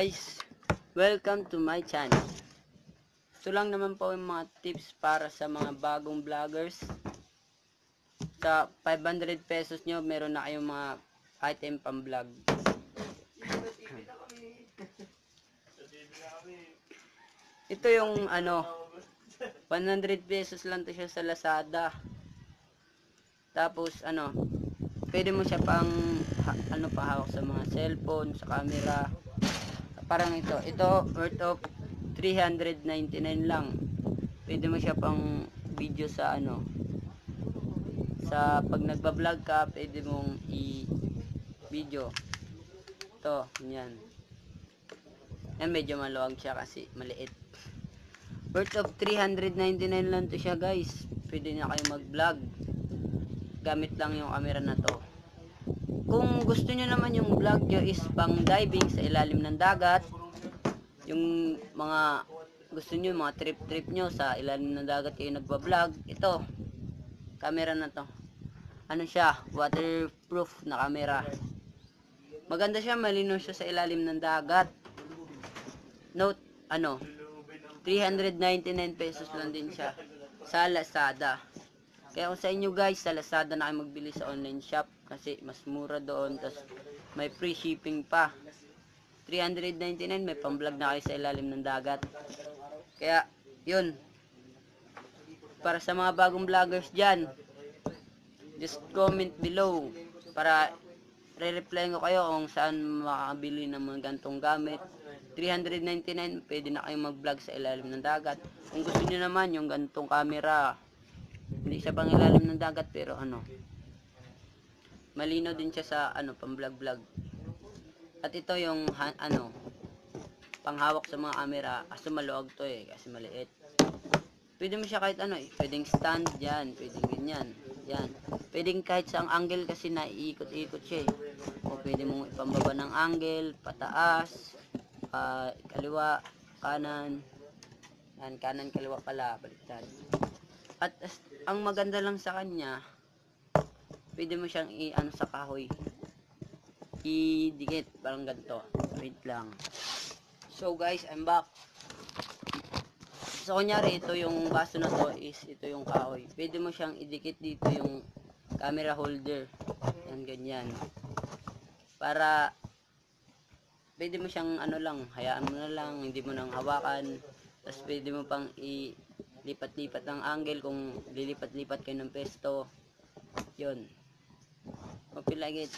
guys, welcome to my channel. Ito lang naman po yung mga tips para sa mga bagong vloggers. Sa 500 pesos nyo, meron na kayong mga item pang vlog. Ito yung ano, 100 pesos lang to siya sa Lazada. Tapos ano, pwede mo siya pang ha- ano pa hawak sa mga cellphone, sa camera. Parang ito, ito worth of 399 lang. Pwede mo siya pang video sa ano sa pag nagba-vlog ka, pwede mong i-video. Ito, yan. Yan medyo maluwag siya kasi maliit. Worth of 399 lang to siya guys. Pwede na kayo mag-vlog. Gamit lang yung camera na to. Kung gusto nyo naman yung vlog nyo is pang diving sa ilalim ng dagat, yung mga gusto nyo, mga trip-trip nyo sa ilalim ng dagat kayo nagba-vlog, ito, camera na to. Ano siya? Waterproof na camera. Maganda siya, malino siya sa ilalim ng dagat. Note, ano, 399 pesos lang din siya sa Lazada. Kaya kung sa inyo guys, sa Lazada na kayo magbili sa online shop kasi mas mura doon, tapos may free shipping pa. 399 may pang-vlog na kayo sa ilalim ng dagat. Kaya, yun. Para sa mga bagong vloggers dyan, just comment below para re-reply ko kayo kung saan makakabili ng mga gantong gamit. 399, pwede na kayong mag-vlog sa ilalim ng dagat. Kung gusto niyo naman yung gantong camera, hindi siya pang ilalim ng dagat pero ano, malino din siya sa ano, pang vlog-vlog. At ito yung ha- ano, panghawak sa mga camera kasi maluwag to eh, kasi maliit. Pwede mo siya kahit ano eh, pwedeng stand yan, pwedeng ganyan, yan. Pwedeng kahit sa angle kasi naiikot-ikot siya eh. O pwede mong ipambaba ng angle, pataas, ah, kaliwa, kanan, yan, kanan, kaliwa pala, baliktad. At as- ang maganda lang sa kanya, pwede mo siyang i-ano sa kahoy. I-dikit, parang ganito. Wait lang. So guys, I'm back. So kunyari, ito yung baso na to is ito yung kahoy. Pwede mo siyang idikit dito yung camera holder. Yan, ganyan. Para pwede mo siyang ano lang, hayaan mo na lang, hindi mo nang hawakan. Tapos pwede mo pang ilipat-lipat ng angle kung lilipat-lipat kayo ng pesto. Yun. copy like it